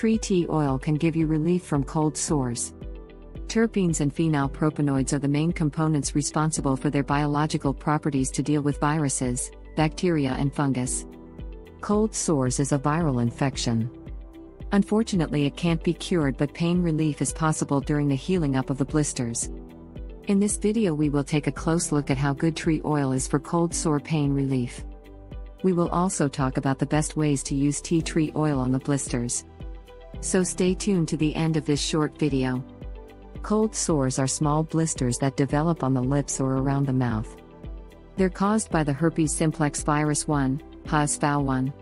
Tree tea oil can give you relief from cold sores. Terpenes and phenylpropanoids are the main components responsible for their biological properties to deal with viruses, bacteria, and fungus. Cold sores is a viral infection. Unfortunately, it can't be cured, but pain relief is possible during the healing up of the blisters. In this video, we will take a close look at how good tree oil is for cold sore pain relief. We will also talk about the best ways to use tea tree oil on the blisters. So stay tuned to the end of this short video. Cold sores are small blisters that develop on the lips or around the mouth. They're caused by the herpes simplex virus 1, HSV 1.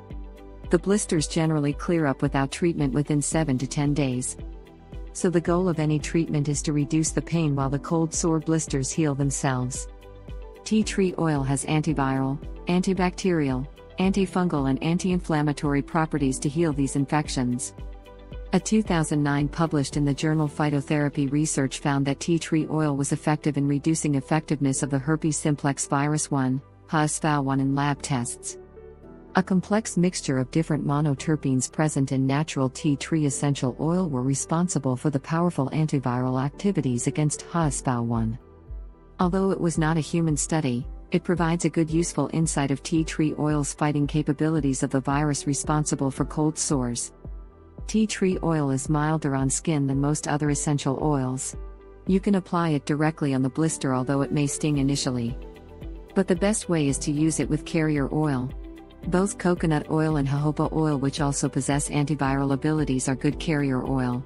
The blisters generally clear up without treatment within 7 to 10 days. So the goal of any treatment is to reduce the pain while the cold sore blisters heal themselves. Tea tree oil has antiviral, antibacterial, antifungal, and anti inflammatory properties to heal these infections. A 2009 published in the journal Phytotherapy Research found that tea tree oil was effective in reducing effectiveness of the herpes simplex virus 1, HSV1 in lab tests. A complex mixture of different monoterpenes present in natural tea tree essential oil were responsible for the powerful antiviral activities against HSV1. Although it was not a human study, it provides a good useful insight of tea tree oil's fighting capabilities of the virus responsible for cold sores. Tea tree oil is milder on skin than most other essential oils. You can apply it directly on the blister, although it may sting initially. But the best way is to use it with carrier oil. Both coconut oil and jojoba oil, which also possess antiviral abilities, are good carrier oil.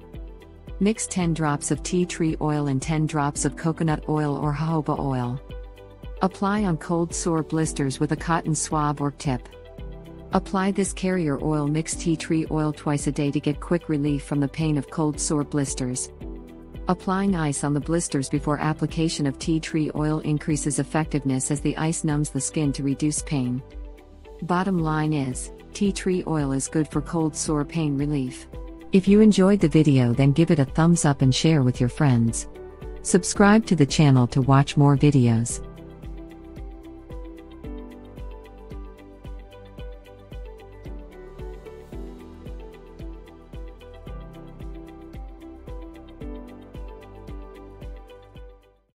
Mix 10 drops of tea tree oil and 10 drops of coconut oil or jojoba oil. Apply on cold sore blisters with a cotton swab or tip. Apply this carrier oil mixed tea tree oil twice a day to get quick relief from the pain of cold sore blisters. Applying ice on the blisters before application of tea tree oil increases effectiveness as the ice numbs the skin to reduce pain. Bottom line is, tea tree oil is good for cold sore pain relief. If you enjoyed the video then give it a thumbs up and share with your friends. Subscribe to the channel to watch more videos.